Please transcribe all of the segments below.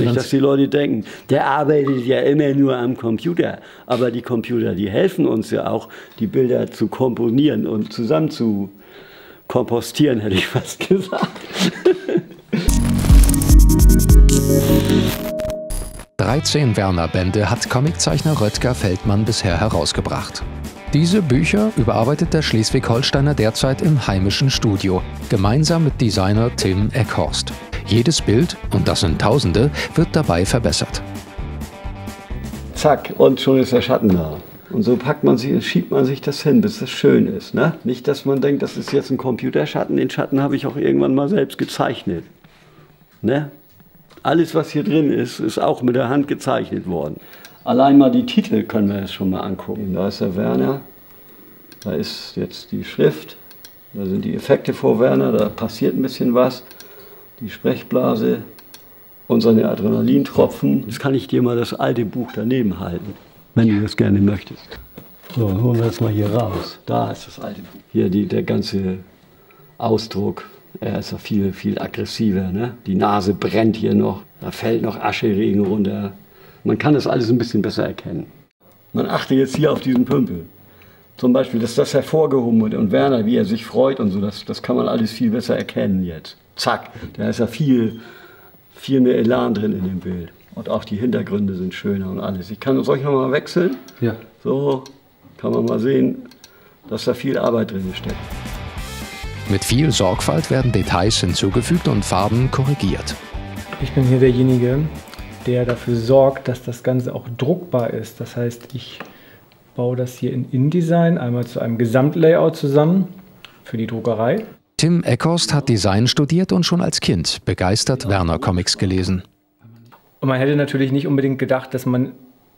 Nicht, dass die Leute denken, der arbeitet ja immer nur am Computer. Aber die Computer, die helfen uns ja auch, die Bilder zu komponieren und zusammen zu kompostieren, hätte ich fast gesagt. 13 Werner-Bände hat Comiczeichner Röttger Feldmann bisher herausgebracht. Diese Bücher überarbeitet der Schleswig-Holsteiner derzeit im heimischen Studio, gemeinsam mit Designer Tim Eckhorst. Jedes Bild, und das sind Tausende, wird dabei verbessert. Zack, und schon ist der Schatten da. Und so packt man sich, schiebt man sich das hin, bis das schön ist. Ne? Nicht, dass man denkt, das ist jetzt ein Computerschatten. Den Schatten habe ich auch irgendwann mal selbst gezeichnet. Ne? Alles, was hier drin ist, ist auch mit der Hand gezeichnet worden. Allein mal die Titel können wir jetzt schon mal angucken. Da ist der Werner, da ist jetzt die Schrift, da sind die Effekte vor Werner, da passiert ein bisschen was. Die Sprechblase und seine Adrenalintropfen. Jetzt kann ich dir mal das alte Buch daneben halten, wenn du das gerne möchtest. So, holen wir das mal hier raus. Da ist das alte Buch. Hier die, der ganze Ausdruck, er ist ja viel, viel aggressiver. Ne? Die Nase brennt hier noch, da fällt noch Ascheregen runter. Man kann das alles ein bisschen besser erkennen. Man achte jetzt hier auf diesen Pümpel. Zum Beispiel, dass das hervorgehoben wird und Werner, wie er sich freut und so, das, das kann man alles viel besser erkennen jetzt. Zack, da ist ja viel, viel mehr Elan drin in dem Bild. Und auch die Hintergründe sind schöner und alles. Ich kann, soll ich nochmal wechseln? Ja. So kann man mal sehen, dass da viel Arbeit drin steckt. Mit viel Sorgfalt werden Details hinzugefügt und Farben korrigiert. Ich bin hier derjenige, der dafür sorgt, dass das Ganze auch druckbar ist. Das heißt, ich baue das hier in InDesign einmal zu einem Gesamtlayout zusammen für die Druckerei. Tim Eckhorst hat Design studiert und schon als Kind begeistert Werner Comics gelesen. Und man hätte natürlich nicht unbedingt gedacht, dass man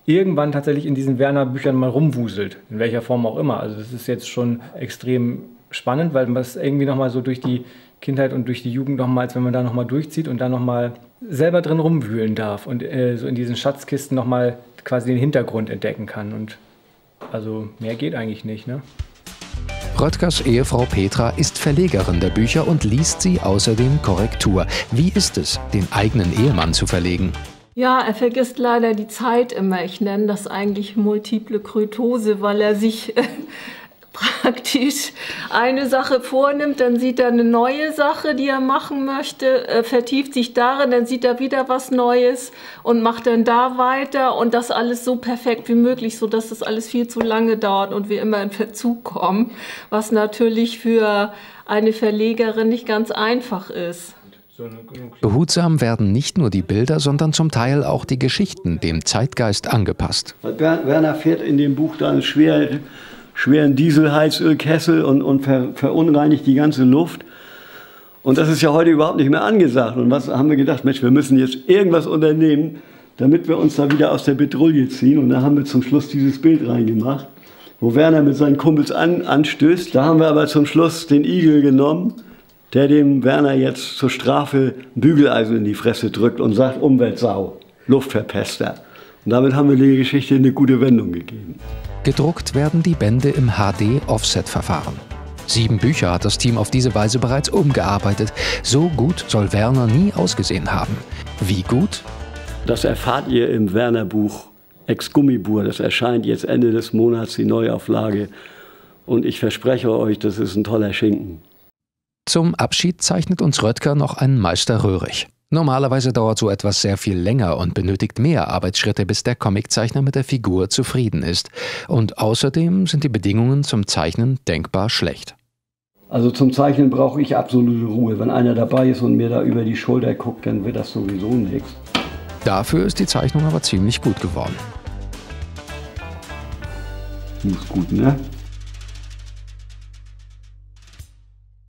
irgendwann tatsächlich in diesen Werner-Büchern mal rumwuselt, in welcher Form auch immer. Also das ist jetzt schon extrem spannend, weil man es irgendwie nochmal so durch die Kindheit und durch die Jugend nochmal, als wenn man da nochmal durchzieht und da nochmal selber drin rumwühlen darf und äh, so in diesen Schatzkisten nochmal quasi den Hintergrund entdecken kann. Und also mehr geht eigentlich nicht, ne? Röttgers Ehefrau Petra ist Verlegerin der Bücher und liest sie außerdem Korrektur. Wie ist es, den eigenen Ehemann zu verlegen? Ja, er vergisst leider die Zeit immer. Ich nenne das eigentlich multiple Kryptose, weil er sich praktisch eine Sache vornimmt, dann sieht er eine neue Sache, die er machen möchte, äh, vertieft sich darin, dann sieht er wieder was Neues und macht dann da weiter und das alles so perfekt wie möglich, sodass das alles viel zu lange dauert und wir immer in Verzug kommen, was natürlich für eine Verlegerin nicht ganz einfach ist. Behutsam werden nicht nur die Bilder, sondern zum Teil auch die Geschichten dem Zeitgeist angepasst. Werner fährt in dem Buch da einen schwer schweren Dieselheizölkessel und, und ver, verunreinigt die ganze Luft. Und das ist ja heute überhaupt nicht mehr angesagt. Und was haben wir gedacht? Mensch, wir müssen jetzt irgendwas unternehmen, damit wir uns da wieder aus der Petrouille ziehen. Und da haben wir zum Schluss dieses Bild reingemacht, wo Werner mit seinen Kumpels an, anstößt. Da haben wir aber zum Schluss den Igel genommen, der dem Werner jetzt zur Strafe ein Bügeleisen in die Fresse drückt und sagt Umweltsau, Luftverpester. Und damit haben wir der Geschichte eine gute Wendung gegeben. Gedruckt werden die Bände im HD-Offset-Verfahren. Sieben Bücher hat das Team auf diese Weise bereits umgearbeitet. So gut soll Werner nie ausgesehen haben. Wie gut? Das erfahrt ihr im Werner-Buch Ex-Gummibur. Das erscheint jetzt Ende des Monats, die Neuauflage. Und ich verspreche euch, das ist ein toller Schinken. Zum Abschied zeichnet uns Röttger noch einen Meister Röhrig. Normalerweise dauert so etwas sehr viel länger und benötigt mehr Arbeitsschritte, bis der Comiczeichner mit der Figur zufrieden ist. Und außerdem sind die Bedingungen zum Zeichnen denkbar schlecht. Also zum Zeichnen brauche ich absolute Ruhe. Wenn einer dabei ist und mir da über die Schulter guckt, dann wird das sowieso nichts. Dafür ist die Zeichnung aber ziemlich gut geworden. Die ist gut, ne?